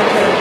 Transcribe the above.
Okay.